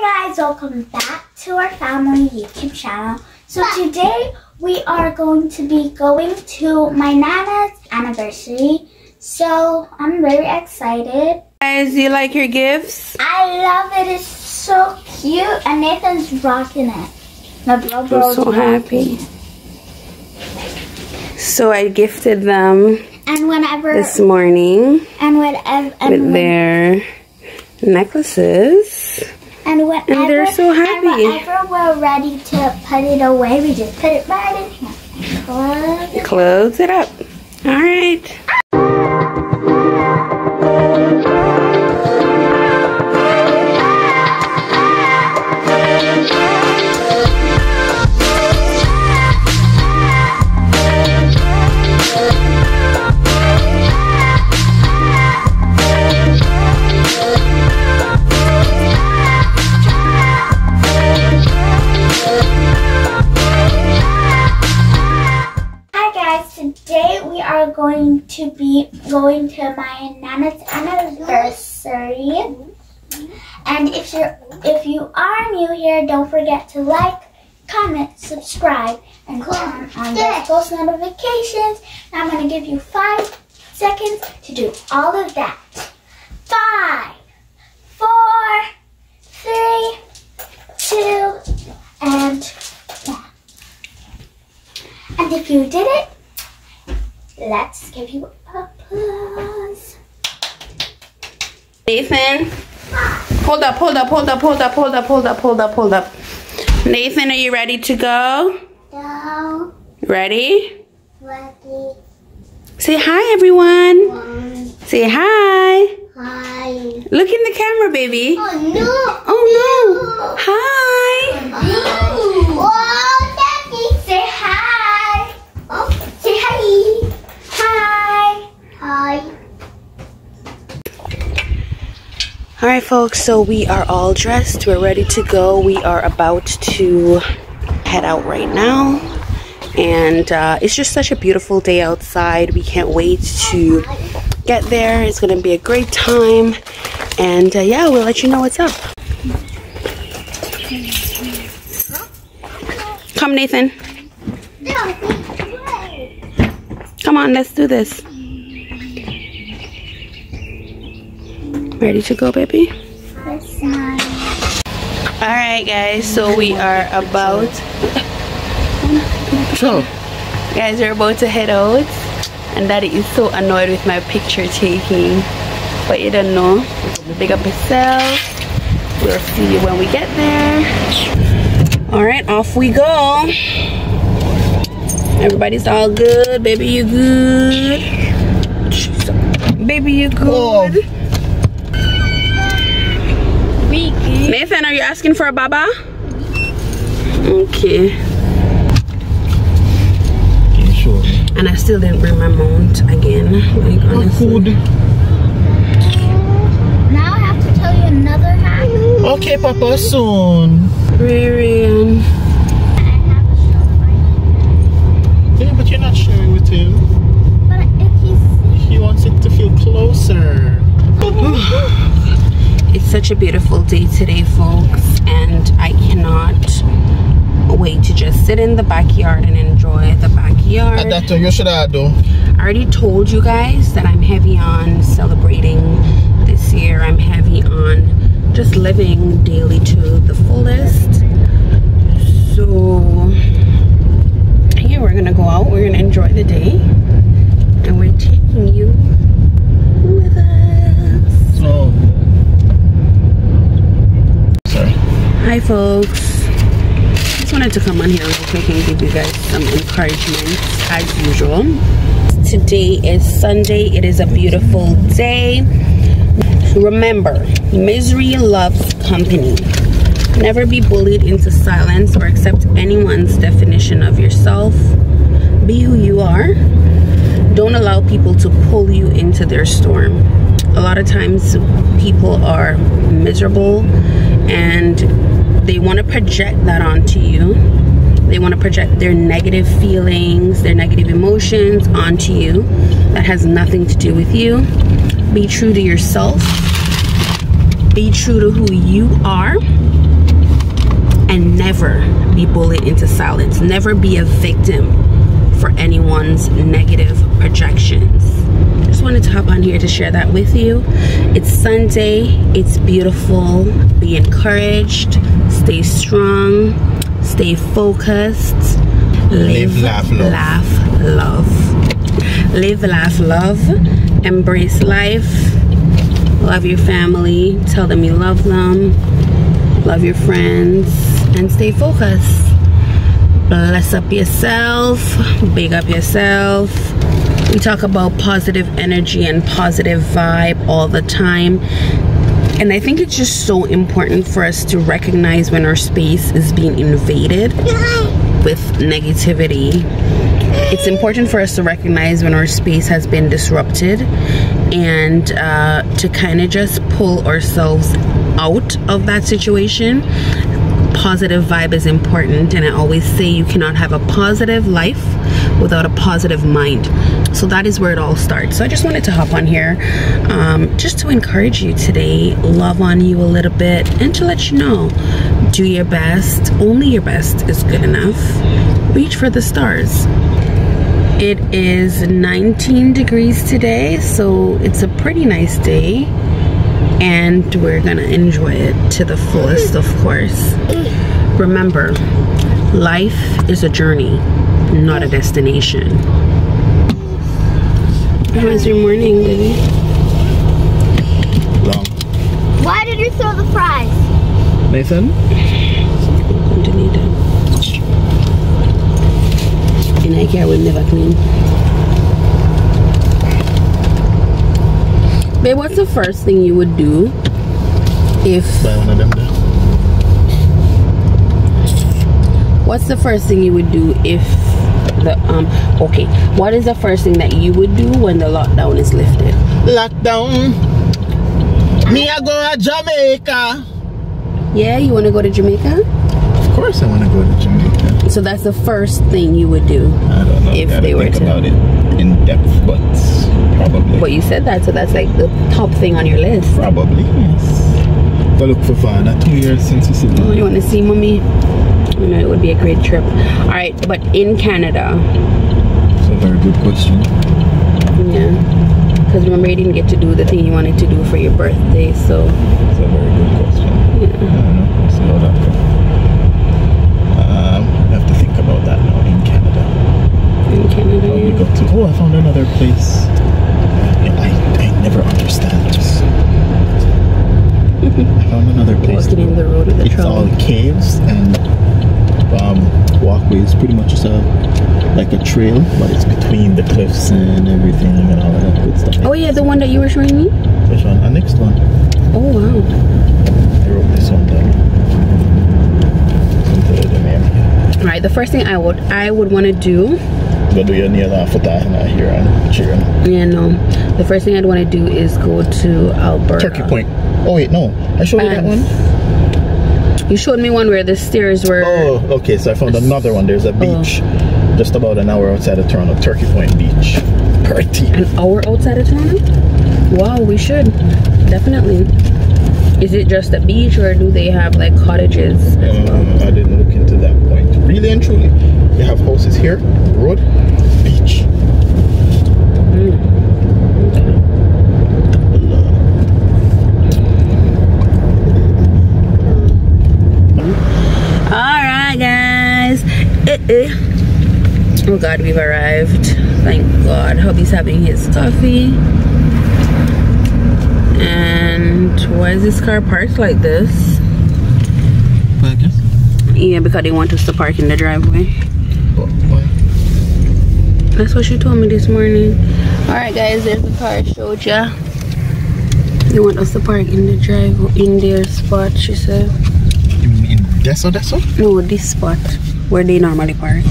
Guys, welcome back to our family YouTube channel. So today we are going to be going to my Nana's anniversary. So I'm very excited. Guys, you like your gifts? I love it. It's so cute. And Nathan's rocking it. My brother I'm so happy. So I gifted them And whenever this morning and whenever and, with when- their necklaces. And whenever they're so happy. And whenever we're ready to put it away, we just put it right in here. Close it. Close it up. All right. Going to be going to my nana's anniversary. And if you're if you are new here, don't forget to like, comment, subscribe, and turn on those post notifications. And I'm gonna give you five seconds to do all of that. Five, four, three, two, and one. And if you did it, let's give you applause. Nathan, hold up, hold up, hold up, hold up, hold up, hold up, hold up, hold up. Nathan, are you ready to go? No, Ready? ready, Say hi, everyone. one, Say hi. hi. Look in the camera, baby. Oh no! Oh no. Hi. Oh, Daddy, say hi. Oh, say hi. Hi. Hi. All right, folks, so we are all dressed. We're ready to go. We are about to head out right now. And uh, it's just such a beautiful day outside. We can't wait to get there. It's going to be a great time. And uh, yeah, we'll let you know what's up. Come, Nathan. Come on, let's do this. Ready to go, baby? All right, guys. So we are about, So, guys, we're about to head out, and Daddy is so annoyed with my picture taking, but you don't know. Big up yourself. We'll see you when we get there. All right, off we go. Everybody's all good. Baby, you good? Baby, you good? Nathan, are you asking for a baba? Okay. sure? And I still didn't bring my mount again. Like What honestly. food? Now I have to tell you another hack. Okay, Papa, soon. Ririan. I have to show my. Yeah, but you're not sharing with him. But if he's. He wants it to feel closer. Such a beautiful day today, folks, and I cannot wait to just sit in the backyard and enjoy the backyard. That you should have do. I already told you guys that I'm heavy on celebrating this year. I'm heavy on just living daily to the fullest. So, yeah, we're gonna go out. We're gonna enjoy the day, and we're taking you with us. So. Hi, folks. Just wanted to come on here real quick and give you guys some encouragement as usual. Today is Sunday. It is a beautiful day. Remember, misery loves company. Never be bullied into silence or accept anyone's definition of yourself. Be who you are. Don't allow people to pull you into their storm. A lot of times, people are miserable and they want to project that onto you. They want to project their negative feelings, their negative emotions onto you. That has nothing to do with you. Be true to yourself. Be true to who you are and never be bullied into silence. Never be a victim for anyone's negative projections. Just wanted to hop on here to share that with you. It's Sunday, it's beautiful. Be encouraged, stay strong, stay focused. Live, laugh, love. laugh, love. Live, laugh, love. Embrace life. Love your family. Tell them you love them. Love your friends. And stay focused. Bless up yourself. Big up yourself. We talk about positive energy and positive vibe all the time. And I think it's just so important for us to recognize when our space is being invaded with negativity. It's important for us to recognize when our space has been disrupted and uh, to kind of just pull ourselves out of that situation. Positive vibe is important, and I always say you cannot have a positive life without a positive mind. So that is where it all starts. So I just wanted to hop on here um, just to encourage you today, love on you a little bit, and to let you know do your best. Only your best is good enough. Reach for the stars. It is 19 degrees today, so it's a pretty nice day. And we're gonna enjoy it to the fullest, of course. Remember, life is a journey, not a destination. How was your morning, baby? Long. Why did you throw the fries? Nathan? Continue to. And I care will never clean. Babe, what's the first thing you would do if Buy one of them there. what's the first thing you would do if the um okay what is the first thing that you would do when the lockdown is lifted Lockdown. Me, I go to Jamaica. yeah you want to go to jamaica Of course, I want to go to Jamaica. so that's the first thing you would do I don't know. If they were think to- about it in depth, but probably. but you said that so that's like the top thing on your list Probably, yes. Go look for Vanna. Two years since you see Oh, me. you want to see mommy you know it would be a great trip all right but in canada It's a very good question. yeah because remember you didn't get to do the thing you wanted to do for your birthday so It's a very good question. Yeah. I don't know. We'll see how that goes. Um, I have to think about that now in Canada. in canada How we yeah. got to. Oh, I found another place. I, I never understand this. I found another place. walking in the road with the It's all caves and walkways. Pretty much just a like a trail, but it's between the cliffs and everything and all that good stuff. oh yeah the one that you were showing me Which one? Uh, next one. oh wow I wrote this one down. Into the name. all right the first thing i would i would want to do Go do off with that and I hear and cheer. yeah no the first thing i'd want to do is go to alberta Turkey Point. Oh wait, no. I showed you that one. You showed me one where the stairs were Oh, okay. So I found another one. There's a beach just about an hour outside of Toronto, Turkey Point Beach. Pretty. an hour outside of toronto wow we should definitely is it just a beach or do they have like cottages as well Um, I didn't look into that point. Really and truly, they have houses here, road, beach. All right, guys. Eh, eh. Eh. Oh God, we've arrived. Thank God. Hubby's having his coffee. And why is this car parked like this? Yeah, because they want us to park in the driveway. Why? That's what she told me this morning. All right, guys. There's the car I showed ya. They want us to park in the drive in their spot. She said. You mean Deso Deso? No, this spot where they normally park.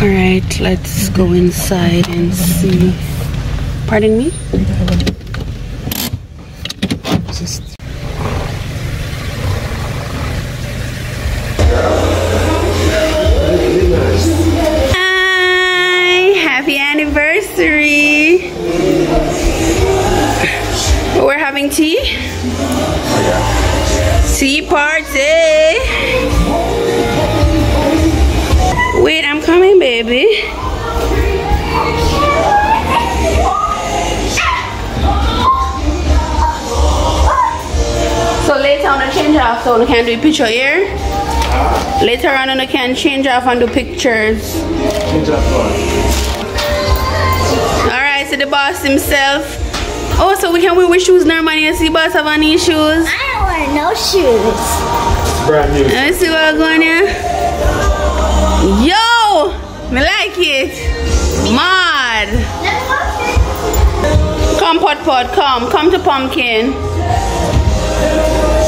All right, let's go inside and see. Pardon me? Just Hi, happy anniversary. We're having tea. Oh, Tea party. Wait, I'm coming, baby. So later on, I change off so we can do a picture here. Later on, I can change off and do pictures. Alright, so the boss himself. Oh, so we can wear with shoes normally. You see, boss have any shoes? I don't wear no shoes. Brand new. Let me see what going here. Yo! Me like it. Mad. Come, pot pot, come. Come to pumpkin.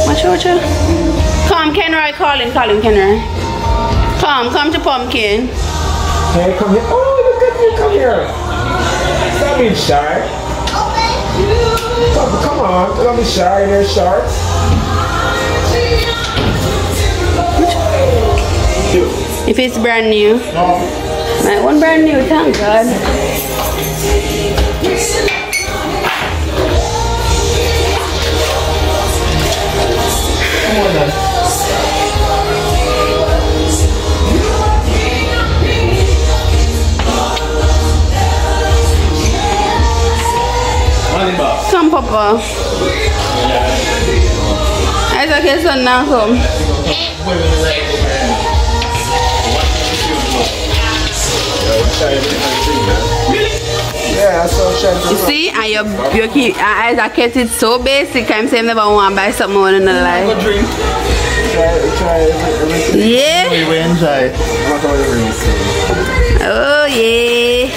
Watch out, watch out. Come, Kenroy, calling, calling, Kenroy. Come, come to pumpkin. Hey, come here. Oh, look at you. Come here. Don't be shy. Come, come on. Don't be shy in your shorts. If it's brand new. Like one brand new, thank God. Come, Papa. Isaac, your son now come. Yeah, so. You see, and your your kid, and Isaac kept it so basic. I'm saying never want to buy something more in the life. Try, try everything. Yeah. We will enjoy. I'm not going to ring Oh yeah.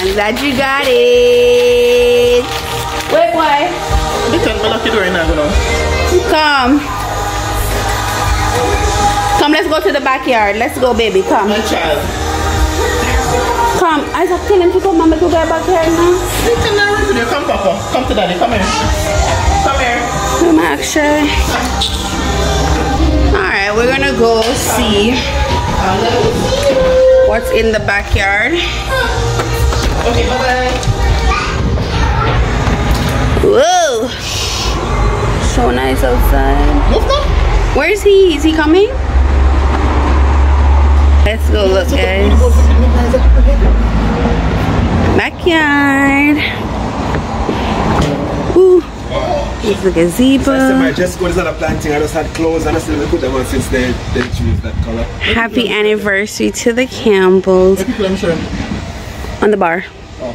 I'm glad you got it. Wait, boy. Look at me lucky door now, you know. Come. Come, let's go to the backyard. Let's go, baby. Come. My child. Come. Isaac, tell him to come, mama, to go backyard now. You can to there. Come, Papa. Come to daddy. Come here. Come here. Come actually. Alright, we're gonna go see what's in the backyard. Okay, bye-bye. Whoa! So nice outside. Where is he? Is he coming? Let's go look, guys. Backyard. Ooh. It's a I gazebo. just go to the planting. I just had clothes and I still put them on since they, they choose that color. Happy anniversary to the Campbells People, on the bar. Four,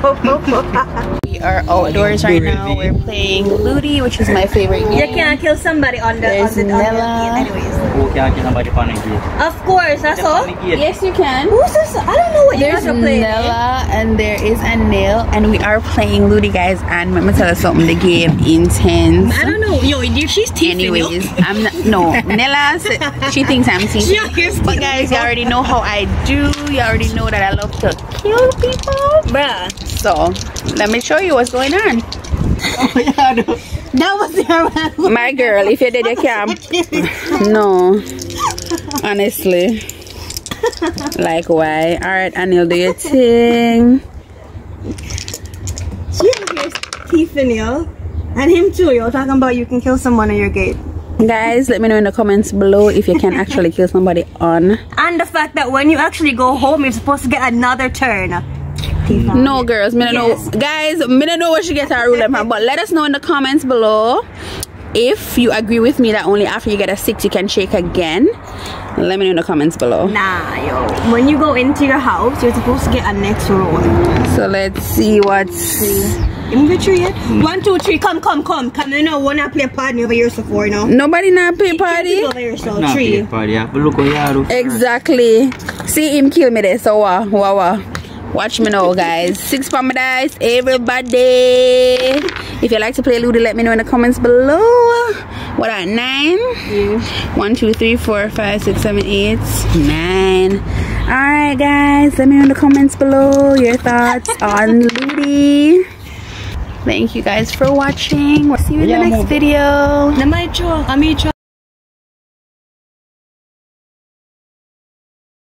We are outdoors right now. We're playing Ludi, which is my favorite game. You can't kill somebody on the There's on the, on the Nella. anyways. Who can't get somebody on the gate? Of course, that's all. Yes, you can. Who's this? I don't know what you There's guys are playing. Nella and there is Anil, and we are playing Ludi, guys. And let me tell you something: the game intense. I don't know. Yo, she's teasing Anyways, I'm not, no Nella. She thinks I'm teasing. Yeah, But guys, you already know how I do. You already know that I love to kill people. Bruh. So let me show you what's going on. That was your My girl, if you did, you can. No, honestly. Like why? All right, Anil, do your thing. She here is teasing you. And him too. You're talking about you can kill someone on your gate. Guys, let me know in the comments below if you can actually kill somebody on. And the fact that when you actually go home, you're supposed to get another turn. No, girls, me don't know. Guys, me don't know where she gets her rule from, but let us know in the comments below if you agree with me that only after you get a six you can shake again. Let me know in the comments below. Nah, yo. When you go into your house, you're supposed to get a next roll. So let's see what's. In the tree yet? One, two, three. Come, come, come. Come. You know, wanna play party over here so far, you know? Nobody not pay party. Over here, so Nah, tree. play party, yeah. But look what. Exactly. See him kill me there. So uh, wow, wow, wow. Watch me now, guys. Six dice, everybody. If you like to play Ludo, let me know in the comments below. What are nine? One, two, three, four, five, six, seven, eight, nine. All right, guys. Let me know in the comments below your thoughts on Ludi. Thank you guys for watching. We'll see you in the next video.